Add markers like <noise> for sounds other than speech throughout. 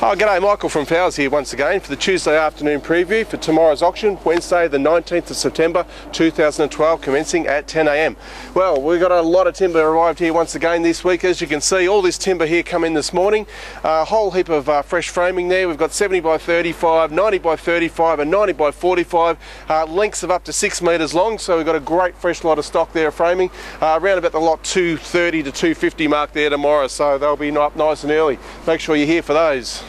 Oh, g'day, Michael from Fowles here once again for the Tuesday afternoon preview for tomorrow's auction, Wednesday the 19th of September 2012, commencing at 10am. Well, we've got a lot of timber arrived here once again this week. As you can see, all this timber here come in this morning. A whole heap of uh, fresh framing there. We've got 70 by 35, 90 by 35 and 90 by 45, uh, lengths of up to 6 metres long, so we've got a great fresh lot of stock there framing. Uh, around about the lot 230 to 250 mark there tomorrow, so they'll be up nice and early. Make sure you're here for those.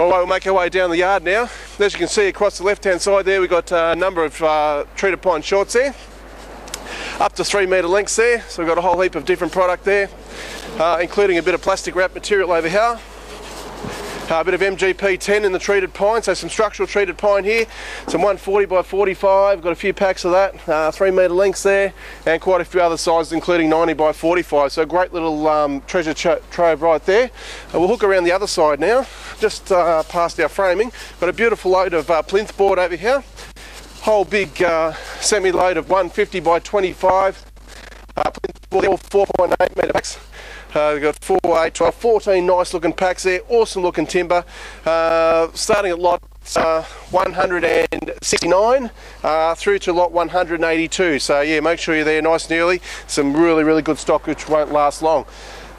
Alright, we'll make our way down the yard now. As you can see across the left hand side there, we've got a number of uh, treated pine shorts there. Up to three metre lengths there, so we've got a whole heap of different product there, uh, including a bit of plastic wrap material over here. A bit of MGP 10 in the treated pine, so some structural treated pine here, some 140 by 45, got a few packs of that, uh, 3 metre lengths there, and quite a few other sizes including 90 by 45, so a great little um, treasure trove right there. Uh, we'll hook around the other side now, just uh, past our framing, got a beautiful load of plinth board over here, whole big uh, semi-load of 150 by 25, uh, plinth board, all 4.8 metre packs. Uh, we've got 4, 8, 12, 14 nice looking packs there, awesome looking timber. Uh, starting at lot uh, 169 uh, through to lot 182. So yeah, make sure you're there nice and early. Some really, really good stock which won't last long.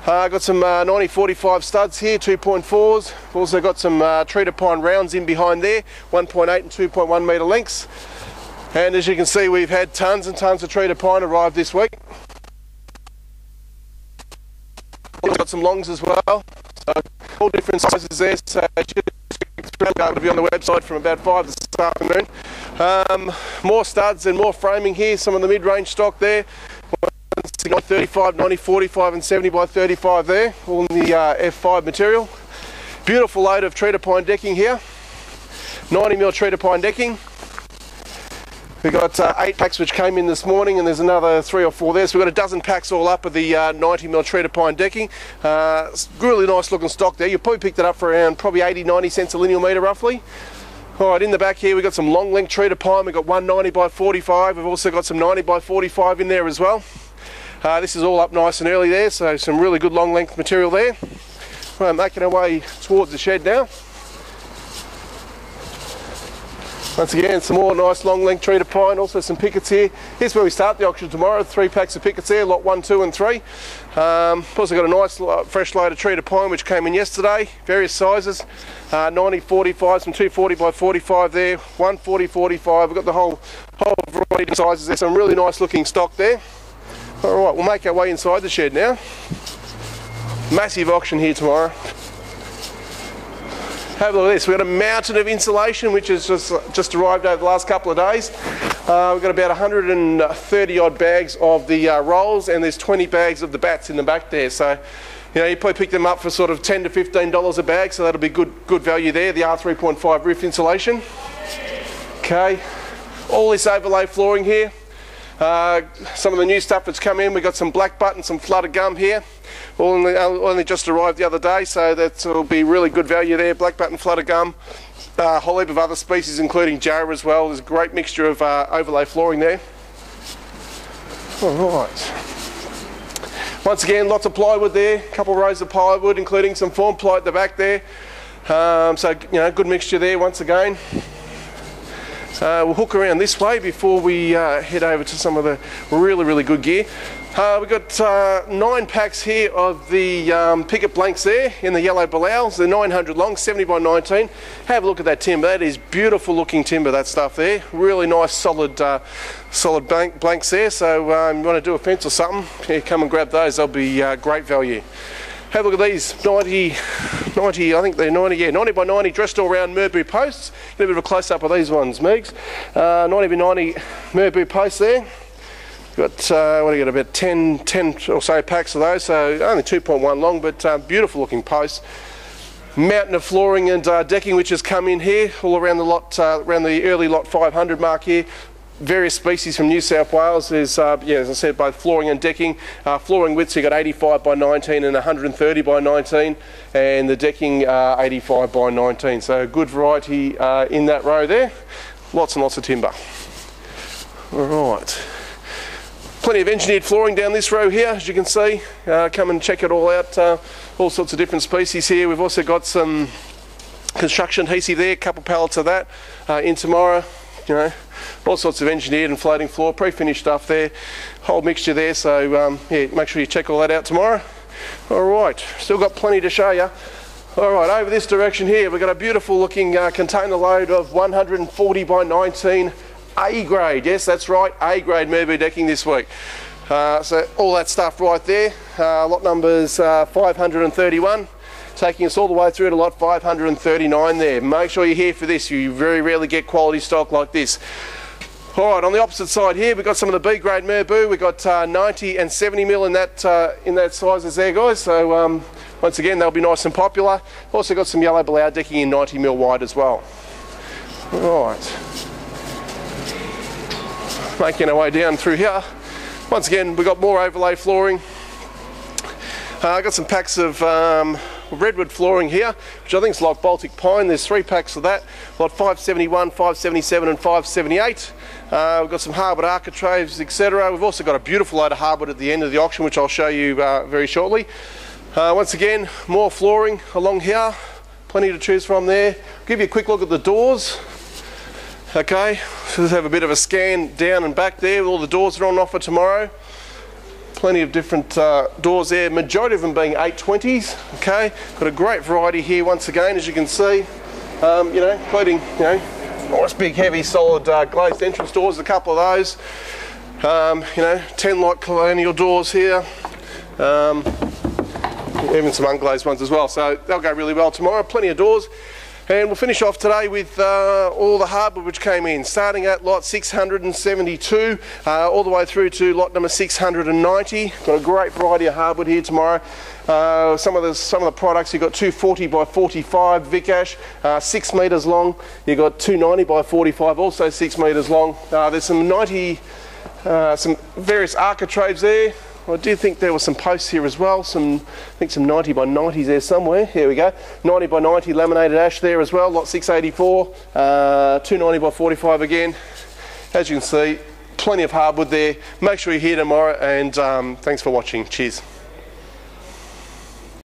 Uh, got some uh, 9045 studs here, 2.4s. We've also got some uh, treated pine rounds in behind there, 1.8 and 2.1 metre lengths. And as you can see, we've had tons and tons of treated pine arrive this week. We've got some longs as well, so all different sizes there. So going to be on the website from about 5 this afternoon. Um, more studs and more framing here, some of the mid-range stock there. 35, 90, 45 and 70 by 35 there, all in the uh, F5 material. Beautiful load of treated pine decking here. 90mm treated pine decking. We've got uh, eight packs which came in this morning and there's another three or four there. So we've got a dozen packs all up of the uh, 90mm treated pine decking. Uh, really nice looking stock there. You probably picked it up for around probably 80, 90 cents a lineal metre roughly. Alright, in the back here we've got some long length treated pine. We've got 190 by 45. We've also got some 90 by 45 in there as well. Uh, this is all up nice and early there, so some really good long length material there. We're making our way towards the shed now. Once again, some more nice long length treated pine, also some pickets here. Here's where we start the auction tomorrow, three packs of pickets there, lot one, two and three. Um, also got a nice fresh load of treated pine which came in yesterday, various sizes, uh, 90, 45, some 240 by 45 there, 140, 45, we've got the whole, whole variety of sizes there, some really nice looking stock there. Alright, we'll make our way inside the shed now. Massive auction here tomorrow. Have a look at this. We've got a mountain of insulation which has just, just arrived over the last couple of days. Uh, we've got about 130 odd bags of the uh, rolls and there's 20 bags of the batts in the back there. So, you know, you probably pick them up for sort of 10 to 15 dollars a bag, so that'll be good, good value there. The R3.5 roof insulation. Okay, all this overlay flooring here. Uh, some of the new stuff that's come in, we've got some black button, some flooded gum here. Only, only just arrived the other day, so that will be really good value there. Black button flooded gum, uh, a whole heap of other species, including jarrah as well. There's a great mixture of uh, overlay flooring there. All right. Once again, lots of plywood there, a couple of rows of plywood, including some form ply at the back there. Um, so, you know, good mixture there once again. Uh, we'll hook around this way before we uh, head over to some of the really, really good gear. Uh, we've got uh, nine packs here of the um, picket blanks there in the yellow Balaus. They're 900 long, 70 by 19. Have a look at that timber. That is beautiful looking timber, that stuff there. Really nice solid uh, solid blank, blanks there. So um, you want to do a fence or something, come and grab those. They'll be uh, great value. Have a look at these 90, 90, I think they're 90, yeah, 90 by 90 dressed all round Merbau posts. Get a bit of a close up of these ones, Megs. Uh, 90 by 90 Merbau posts there. Got, uh, what do you got, about 10, 10 or so packs of those, so only 2.1 long, but uh, beautiful looking posts. Mountain of flooring and uh, decking which has come in here, all around the lot, uh, around the early lot 500 mark here various species from New South Wales. There's, uh, yeah, as I said, both flooring and decking. Uh, flooring widths, you've got 85 by 19 and 130 by 19, and the decking, uh, 85 by 19. So a good variety uh, in that row there. Lots and lots of timber. All right. Plenty of engineered flooring down this row here, as you can see. Uh, come and check it all out. All sorts of different species here. We've also got some construction adhesive there, a couple pallets of that in tomorrow. You know, all sorts of engineered and floating floor, pre-finished stuff there, whole mixture there. So um, yeah, make sure you check all that out tomorrow. All right, still got plenty to show you. All right, over this direction here, we've got a beautiful looking uh, container load of 140 by 19 A grade. Yes, that's right, A grade Merbau decking this week. Uh, so all that stuff right there, uh, lot numbers uh, 531 taking us all the way through to lot 539 there. Make sure you're here for this. You very rarely get quality stock like this. All right, on the opposite side here, we've got some of the B grade Merbau. We've got uh, 90 and 70 mil in that uh, in that sizes there, guys. So um, once again, they'll be nice and popular. Also got some yellow Balau decking in 90 mil wide as well. All right, making our way down through here. Once again, we've got more overlay flooring. Uh, I got some packs of um, redwood flooring here, which I think is like Baltic pine. There's three packs of that, lot 571, 577 and 578. Uh, we've got some hardwood architraves, etc. We've also got a beautiful load of hardwood at the end of the auction, which I'll show you uh, very shortly. Uh, once again, more flooring along here, plenty to choose from there. I'll give you a quick look at the doors. Okay, so <laughs> let's have a bit of a scan down and back there. All the doors are on offer tomorrow plenty of different uh, doors there, majority of them being 820s, okay? Got a great variety here once again, as you can see, um, you know, including, you know, nice big heavy solid uh, glazed entrance doors, a couple of those. Um, you know, 10 light colonial doors here. Um, even some unglazed ones as well, so they'll go really well tomorrow. Plenty of doors. And we'll finish off today with uh, all the hardwood which came in, starting at lot 672, uh, all the way through to lot number 690. Got a great variety of hardwood here tomorrow. Uh, some of the some of the products you've got 240 by 45 Vic Ash, uh, six meters long. You've got 290 by 45, also six meters long. Uh, there's some 90, uh, some various architraves there. I do think there were some posts here as well, some, I think some 90 by 90s there somewhere. Here we go. 90 by 90 laminated ash there as well, lot 684, uh, 290 by 45 again. As you can see, plenty of hardwood there. Make sure you're here tomorrow and um, thanks for watching. Cheers.